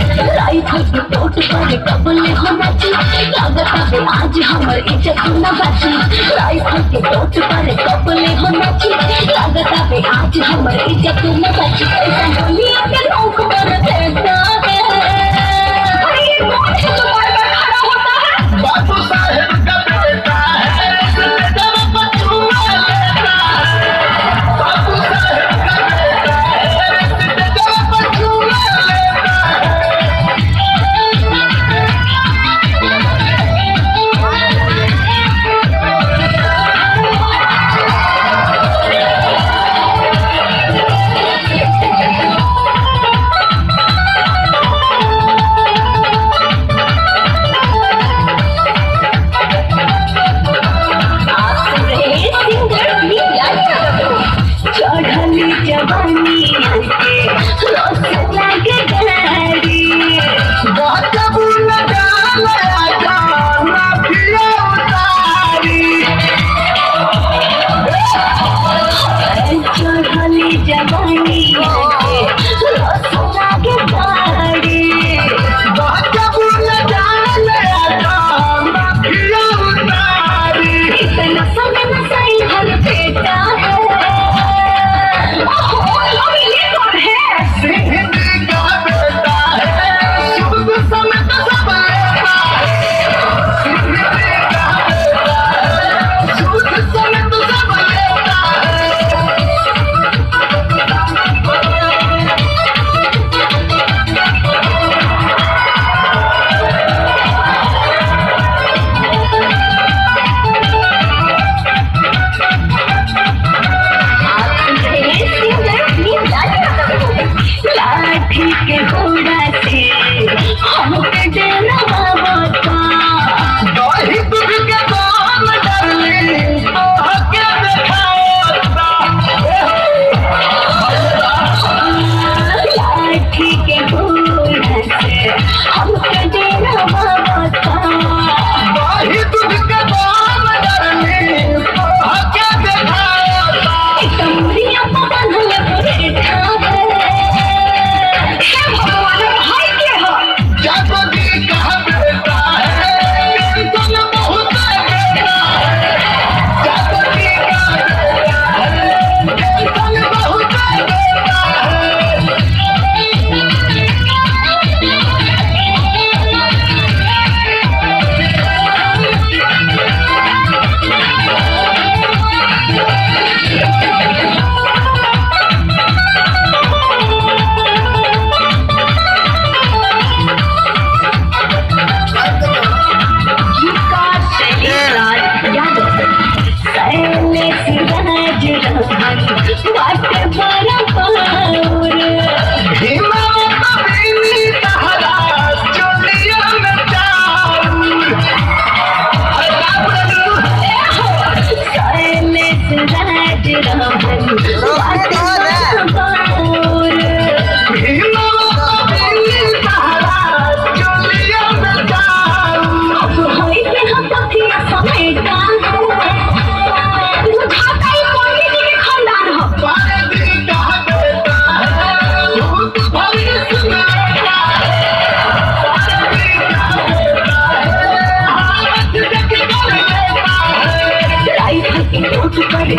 राई खुद टोट पर डबल हो नाची लागत आवे आज हमर इज़्ज़त न बची राई खुद टोट पर डबल हो नाची लागत आवे आज हमर इज़्ज़त न बची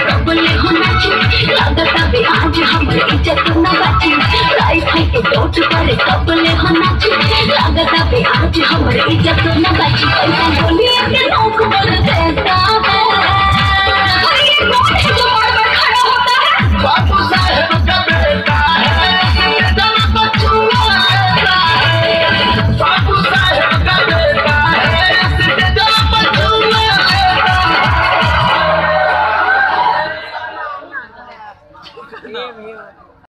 रबले हो नाचे। लगता भी आज हमरे इज़्ज़त न बची। राई भाई के डोट पर रबले हो नाचे। लगता भी आज हमरे इज़्ज़त न बची। कोई बोली